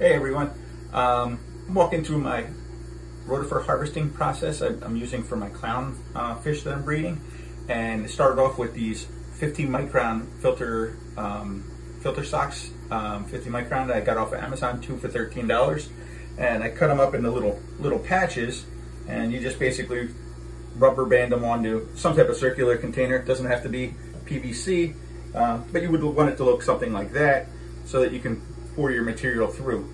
Hey everyone, um, I'm walking through my rotifer harvesting process I, am using for my clown uh, fish that I'm breeding. And it started off with these 50 micron filter um, filter socks, um, 50 micron that I got off of Amazon, two for $13. And I cut them up into little little patches and you just basically rubber band them onto some type of circular container. It doesn't have to be PVC, uh, but you would want it to look something like that so that you can pour your material through.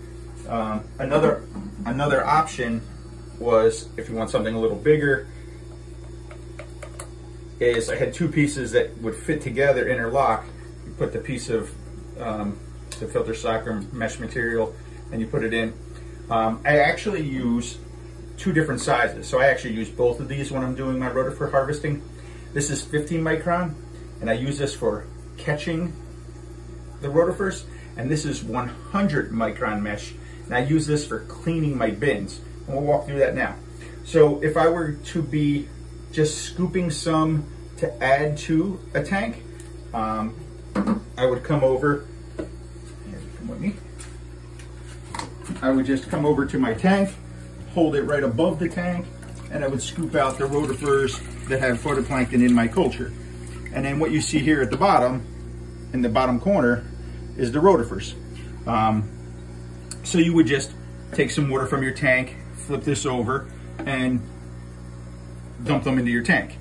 Um, another another option was if you want something a little bigger is I had two pieces that would fit together interlock. You put the piece of um, the filter sock or mesh material and you put it in. Um, I actually use two different sizes. So I actually use both of these when I'm doing my rotifer harvesting. This is 15 micron and I use this for catching the rotifers and this is 100 micron mesh. And I use this for cleaning my bins. And we'll walk through that now. So if I were to be just scooping some to add to a tank, um, I would come over, come with me. I would just come over to my tank, hold it right above the tank, and I would scoop out the rotifers that have phytoplankton in my culture. And then what you see here at the bottom, in the bottom corner, is the rotifers. Um, so you would just take some water from your tank, flip this over, and dump them into your tank.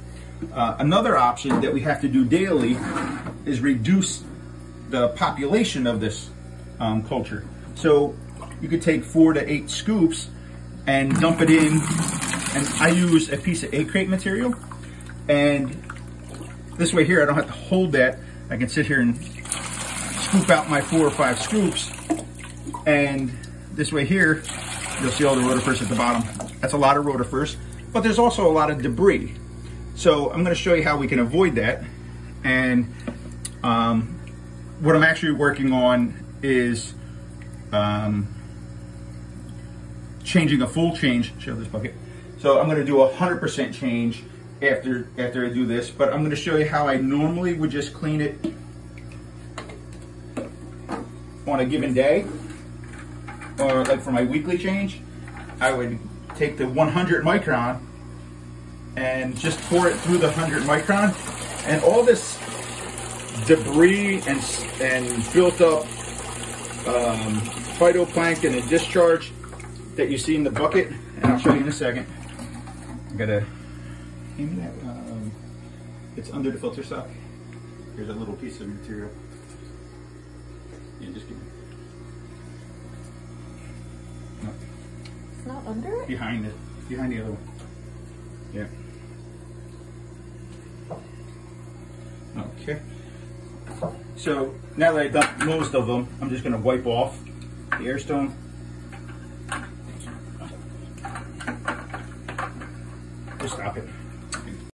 Uh, another option that we have to do daily is reduce the population of this um, culture. So you could take four to eight scoops and dump it in, and I use a piece of egg crate material, and this way here I don't have to hold that. I can sit here and scoop out my four or five scoops. And this way here, you'll see all the rotifers at the bottom. That's a lot of rotifers, but there's also a lot of debris. So I'm gonna show you how we can avoid that. And um, what I'm actually working on is um, changing a full change, show this bucket. So I'm gonna do a 100% change after, after I do this, but I'm gonna show you how I normally would just clean it on a given day, or like for my weekly change, I would take the 100 micron and just pour it through the 100 micron, and all this debris and and built up um, phytoplankton and discharge that you see in the bucket, and I'll show you in a second. I gotta, um, it's under the filter sock. Here's a little piece of material. Just give me. No. It's not under it? Behind it. Behind the other one. Yeah. Okay. So now that I've done most of them, I'm just going to wipe off the airstone. Just stop it.